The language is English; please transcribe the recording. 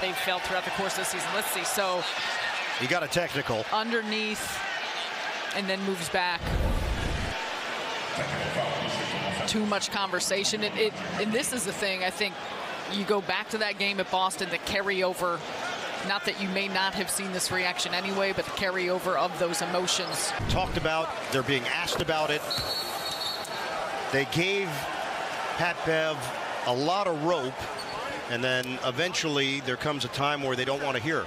they've felt throughout the course of the season. Let's see. So he got a technical underneath, and then moves back. Too much conversation. It, it, and this is the thing. I think you go back to that game at Boston, the carryover. Not that you may not have seen this reaction anyway, but the carryover of those emotions. Talked about. They're being asked about it. They gave Pat Bev a lot of rope, and then eventually there comes a time where they don't want to hear.